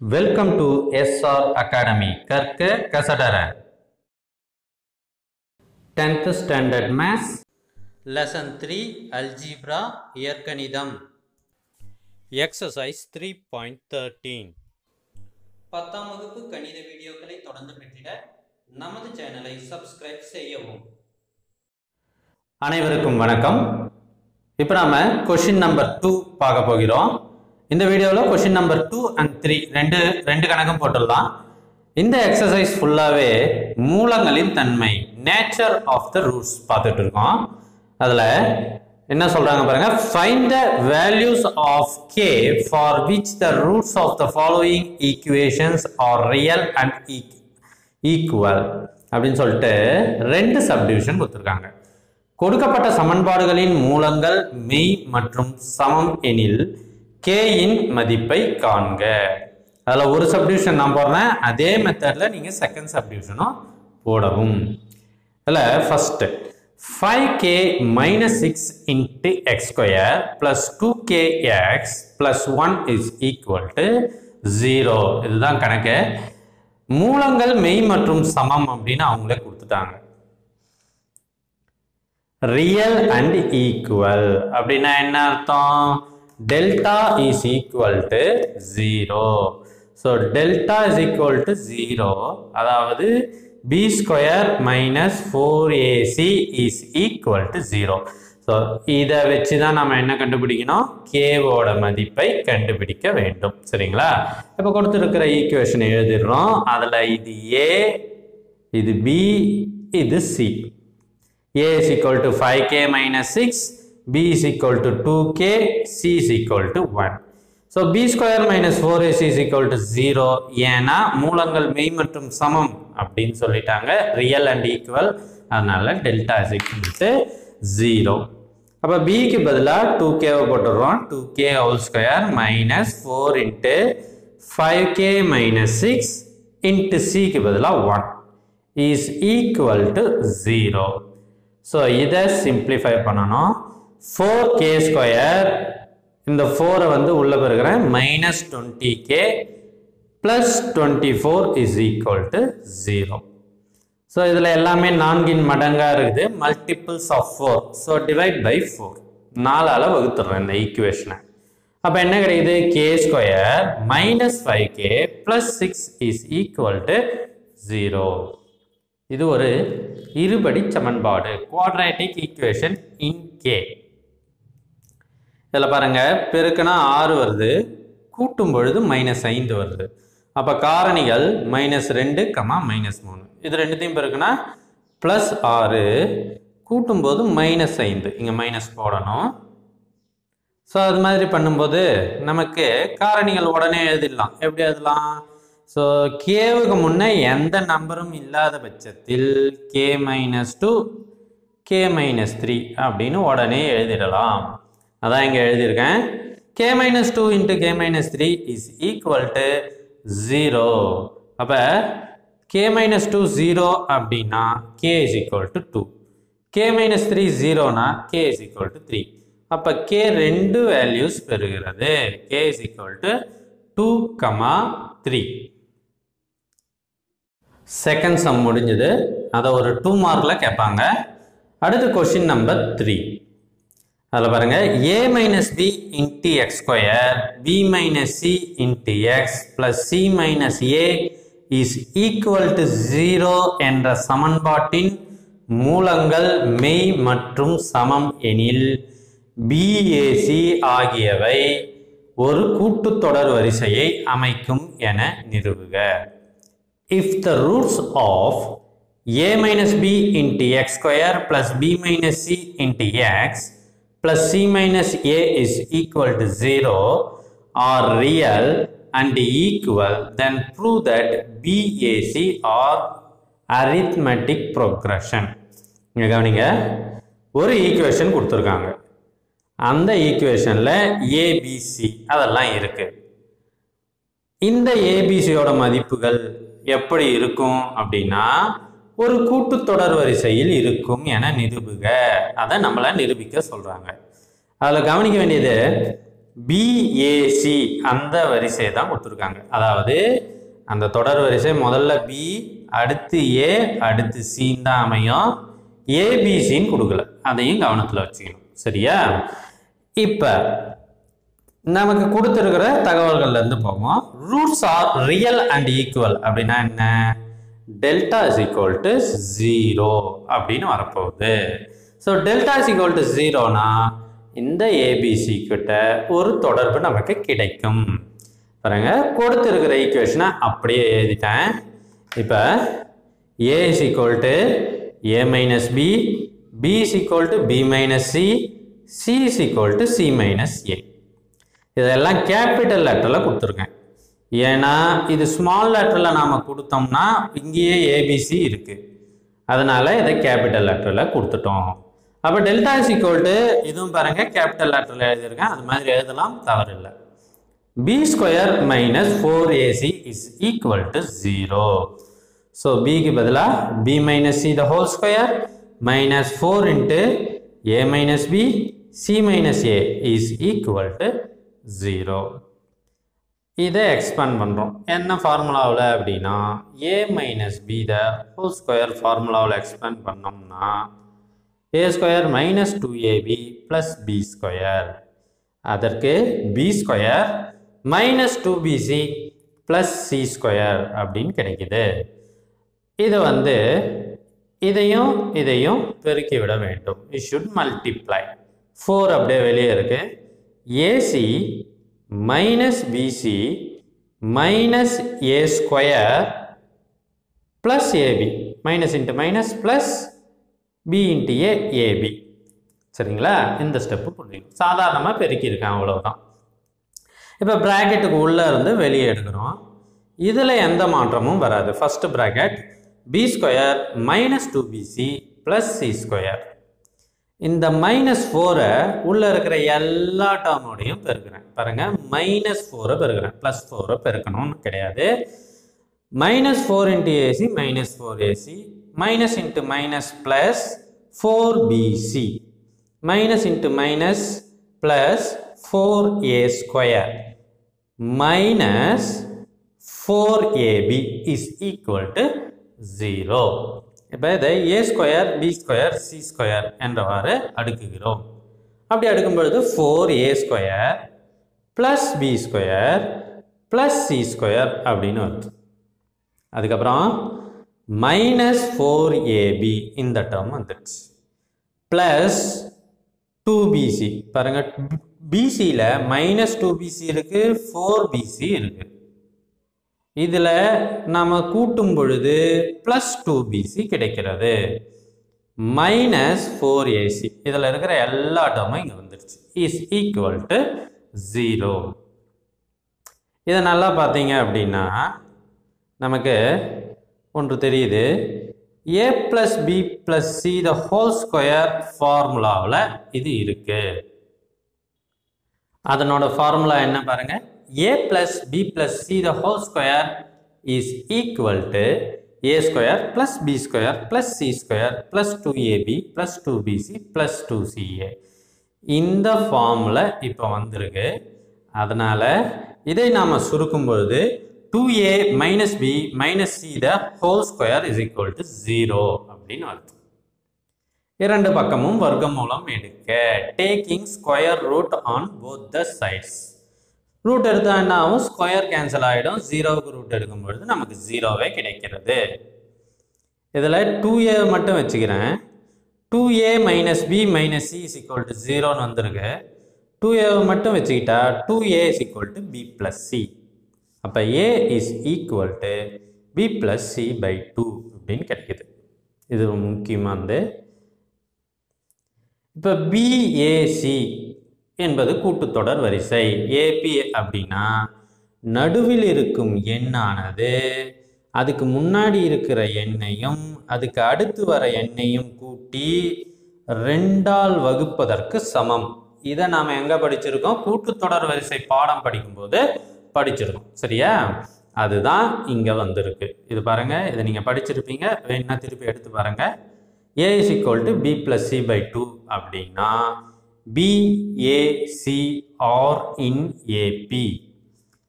Welcome to SR academy கற்க கசடர tenth standard maths lesson three algebra இயற்கணிதம். Exercise three point thirteen பத்தாம் வகுப்பு கணித வீடியோக்களை தொடர்ந்து பெற்றிட நமது சேனலை சப்ஸ்கிரைப் செய்யவும். அனைவருக்கும் வணக்கம். இப்போ நாம கொஷின் நம்பர் டூ பார்க்க போகிறோம். இந்த வீடியோவில் question number two and three ரெண்டு ரெண்டு கணக்கும் போட்டுடலாம். இந்த எக்ஸசைஸ் ஃபுல்லாகவே மூலங்களின் தன்மை நேச்சர் ஆஃப் த ரூட்ஸ் பார்த்துட்டு இருக்கோம். அதில் என்ன சொல்கிறாங்க பாருங்க? Find the values of K for which the roots of the following equations are real and equal அப்படின்னு சொல்லிட்டு ரெண்டு சப்டிவிஷன் கொடுத்துருக்காங்க. கொடுக்கப்பட்ட சமன்பாடுகளின் மூலங்கள் மெய் மற்றும் சமம் எனில் கேயின் இன் மதிப்பை காண்க. அதில் ஒரு சப்டிவிஷன் நான் போடுறேன். அதே மெத்தடில் நீங்கள் செகண்ட் சப்டிவிஷனும் போடவும். அதில் first five K minus six into X square plus two K X plus one is equal to zero இதுதான் கணக்கு. மூலங்கள் மெய் மற்றும் சமம் அப்படின்னு அவங்களே கொடுத்துட்டாங்க. ரியல் அண்ட் ஈக்குவல் அப்படின்னா என்ன அர்த்தம்? Delta is equal to zero so delta is equal to zero அதாவது B square minus four AC is equal to zero so இதை வச்சு தான் நம்ம என்ன கண்டுபிடிக்கணும்? கேவோட மதிப்பை கண்டுபிடிக்க வேண்டும். சரிங்களா? இப்போ கொடுத்துருக்கிற ஈக்குவேஷன் எழுதிடுறோம். அதில் இது ஏ இது பி இது C a is equal to 5k minus 6 b is equal to 2k c is equal to 1 so b square minus 4ac is equal to 0 ஏன்னா மூலங்கள் மெய் மற்றும் சமம் அப்படின்னு சொல்லிட்டாங்க. ரியல் அண்ட் ஈக்குவல் அதனால டெல்டா இஸ் equal to 0 அப்போ பிக்கு பதிலாக டூ கேவை போட்டுடுறோம். Two K whole square minus four into five K minus six into சிக்கு பதிலாக one is equal to zero so இதை சிம்ப்ளிஃபை பண்ணணும். ஃபோர் கே ஸ்கொயர் இந்த ஃபோரை வந்து உள்ள பெறுகிறேன். Minus twenty K plus twenty four is equal to zero so இதில் எல்லாமே நான்கின் மடங்காக இருக்குது. Multiples of four so divide by four நாலால் வகுத்துடுறேன் இந்த ஈக்குவேஷனை அப்போ என்ன கிடைக்குது? K square minus five K plus six is equal to zero இது ஒரு இருபடி சமன்பாடு. குவாட்ரேட்டிக் ஈக்குவேஷன் இன் கே இதில் பாருங்கள் பெருக்குனா ஆறு வருது கூட்டும் பொழுது மைனஸ் ஐந்து வருது. அப்போ காரணிகள் மைனஸ் ரெண்டு கமா மைனஸ் மூணு. இது ரெண்டுத்தையும் பெருக்குனா ப்ளஸ் ஆறு கூட்டும்போது மைனஸ் ஐந்து. இங்கே மைனஸ் போடணும். ஸோ அது மாதிரி பண்ணும்போது நமக்கு காரணிகள் உடனே எழுதிடலாம். எப்படி எழுதலாம்? ஸோ கேவுக்கு முன்னே எந்த நம்பரும் இல்லாத பட்சத்தில் K minus two K minus three அப்படின்னு உடனே எழுதிடலாம். அதான் இங்கே எழுதியிருக்கேன். K minus two into K minus three is equal to zero அப்போ கே மைனஸ் டூ ஜீரோ அப்படின்னா K is equal to two K minus three ஜீரோனா K is equal to three அப்போ K ரெண்டு வேல்யூஸ் பெறுகிறது. K is equal to two comma three second sum முடிஞ்சது. அதை ஒரு two மார்க்கில் கேட்பாங்க. அடுத்து கொஷின் நம்பர் த்ரீ அதில் பாருங்க A minus B into X square B minus C into X plus C minus A is equal to zero என்ற சமன்பாட்டின் மூலங்கள் மெய் மற்றும் சமம் எனில் பிஏசி ஆகியவை ஒரு கூட்டுத்தொடர் வரிசையை அமைக்கும் என நிறுவுக. If the roots of A minus B into X square plus B minus C into X plus c minus a is equal to 0 are real and equal then prove that BAC are arithmetic progression. இங்க கவனிங்க. ஒரு equation கொடுத்துருக்காங்க. அந்த ஈக்குவேஷனில் ABC அதெல்லாம் இருக்கு. இந்த ஏபிசியோட மதிப்புகள் எப்படி இருக்கும் அப்படின்னா ஒரு கூட்டுத்தொடர் வரிசையில் இருக்கும் என நிரூபுக. அதை நம்மளை நிரூபிக்க சொல்கிறாங்க அதில் கவனிக்க வேண்டியது பிஏசி அந்த வரிசையை தான் கொடுத்துருக்காங்க. அதாவது அந்த தொடர் வரிசை முதல்ல பி அடுத்து ஏ அடுத்து சின்னு தான் அமையும். ஏபிசின்னு கொடுக்கல. அதையும் கவனத்தில் வச்சுக்கணும். சரியா? இப்போ நமக்கு கொடுத்துருக்கிற தகவல்கள்ல இருந்து போவோம் roots are real and equal அப்படின்னா என்ன? Delta is equal to zero அப்படின்னு வரப்போகுது. So delta is equal to ஜீரோனா இந்த ஏபிசி கிட்ட ஒரு தொடர்பு நமக்கு கிடைக்கும். பாருங்க கொடுத்துருக்கிற ஈக்குவேஷனை அப்படியே எழுதிட்டேன். இப்போ A is equal to A minus B B is equal to B minus C C is equal to C minus A இதெல்லாம் கேபிட்டல் லெட்டரில் கொடுத்துருக்கேன். ஏன்னா இது ஸ்மால் லெட்டரில் நாம் கொடுத்தோம்னா இங்கேயே ஏபிசி இருக்குது அதனால் இதை கேபிட்டல் லெட்டரில் கொடுத்துட்டோம். அப்போ டெல்டா இஸ் ஈக்குவல் டு இதுவும் பாருங்க கேபிட்டல் லெட்டரில் எழுதியிருக்கேன். அது மாதிரி எழுதலாம் தவறில்லை. B square minus four AC is equal to zero so பிக்கு பதிலாக B minus C the whole square minus four into A minus B C minus A is equal to zero இதை எக்ஸ்பேண்ட் பண்ணுறோம் என்ன ஃபார்முலாவில் அப்படின்னா A minus B the whole square ஃபார்முலாவில் expand பண்ணோம்னா A square minus two AB plus B square அதற்கு B square minus two BC plus C square அப்படின்னு கிடைக்குது. இது வந்து இதையும் இதையும் பெருக்கி விட வேண்டும். இட் ஷுட் மல்டிப்ளை ஃபோர் அப்படியே வெளியே இருக்கு. AC minus BC minus A square plus AB minus into minus plus B into A AB சரிங்களா? இந்த ஸ்டெப்பு புரியும் சாதாரணமாக பெருக்கியிருக்கேன் அவ்வளோதான் இப்போ ப்ராக்கெட்டுக்கு உள்ளே இருந்து வெளியே எடுக்கிறோம். இதில் எந்த மாற்றமும் வராது. First bracket B square minus two BC plus C square இந்த மைனஸ் ஃபோரை உள்ளே இருக்கிற எல்லா டேர்மோடையும் பெருக்கிறேன். பாருங்கள் மைனஸ் ஃபோரை பெருக்கிறேன். ப்ளஸ் ஃபோரை பெருக்கணும்னு கிடையாது. Minus four into AC minus four AC minus into minus plus four BC minus into minus plus four A square minus four AB is equal zero இப்போ இதை A square B square C square என்றவாறு அடுக்குகிறோம். அப்படி அடுக்கும் பொழுது four A square plus B square plus C square அப்படின்னு வருது. அதுக்கப்புறம் மைனஸ் ஃபோர் ஏபி இந்த டேர்ம் வந்துருச்சு ப்ளஸ் டூ பிசி பாருங்க பிசியில் மைனஸ் டூ பிசி இருக்கு ஃபோர் பிசி இருக்கு. இதில் நம்ம கூட்டும் பொழுது ப்ளஸ் டூ பிசி கிடைக்கிறது. மைனஸ் ஃபோர் ஏசி இதில் இருக்கிற எல்லா டேர்மும் இங்கே வந்துடுச்சு இஸ் ஈக்குவல் டு ஜீரோ இதை நல்லா பார்த்தீங்க அப்படின்னா நமக்கு ஒன்று தெரியுது. A plus B plus C the whole square ஃபார்முலாவில் இது இருக்குது அதனோட ஃபார்முலா என்ன பாருங்கள் A plus B plus C the whole square is equal to A square plus B square plus C square plus two AB plus two BC plus two CA இந்த ஃபார்மில் இப்போ வந்திருக்கு. அதனால் இதை நாம் சுருக்கும் பொழுது two A minus B minus C the whole square is equal to zero அப்படின்னு வருது இரண்டு பக்கமும் வர்க்கமூலம் எடுக்க taking square root on both the sides root எடுத்தால் என்ன ஆகும் ஸ்கொயர் கேன்சல் ஆகிடும் ஜீரோவுக்கு ரூட் எடுக்கும் பொழுது நமக்கு ஜீரோவே கிடைக்கிறது. இதில் டூ ஏ மட்டும் வச்சுக்கிறேன். Two A minus B minus C is equal to ஜீரோன்னு வந்திருக்கு. டூ ஏவை மட்டும் வச்சுக்கிட்டா two A is equal to B plus C அப்போ A is equal to B plus C by two அப்படின்னு கிடைக்குது. இது முக்கியமாக வந்து இப்போ பிஏசி என்பது கூட்டுத்தொடர் வரிசை. ஏபி அப்படின்னா நடுவில் இருக்கும் எண்ணானது அதுக்கு முன்னாடி இருக்கிற எண்ணையும் அதுக்கு அடுத்து வர எண்ணையும் கூட்டி ரெண்டால் வகுப்பதற்கு சமம். இதை நாம் எங்கே படிச்சிருக்கோம்? கூட்டுத்தொடர் வரிசை பாடம் படிக்கும்போது படிச்சிருக்கோம். சரியா? அதுதான் இங்கே வந்திருக்கு. இது பாருங்கள் இதை நீங்கள் படிச்சிருப்பீங்க. வேணா திருப்பி எடுத்து பாருங்க. A is equal to B plus C by two அப்படின்னா BAC are in AP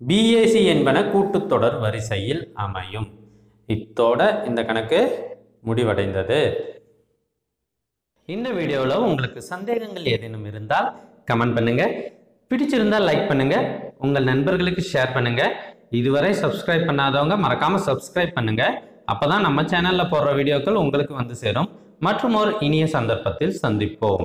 BAC என்பன கூட்டுத்தொடர் வரிசையில் அமையும். இத்தோட இந்த கணக்கு முடிவடைந்தது. இந்த வீடியோவில் உங்களுக்கு சந்தேகங்கள் ஏதேனும் இருந்தால் கமெண்ட் பண்ணுங்கள் பிடிச்சிருந்தால் லைக் பண்ணுங்க. உங்கள் நண்பர்களுக்கு ஷேர் பண்ணுங்க. இதுவரை சப்ஸ்கிரைப் பண்ணாதவங்க மறக்காம சப்ஸ்கிரைப் பண்ணுங்க. அப்பதான் நம்ம சேனல்ல போடுற வீடியோக்கள் உங்களுக்கு வந்து சேரும். மற்றும் ஒரு இனிய சந்தர்ப்பத்தில் சந்திப்போம்.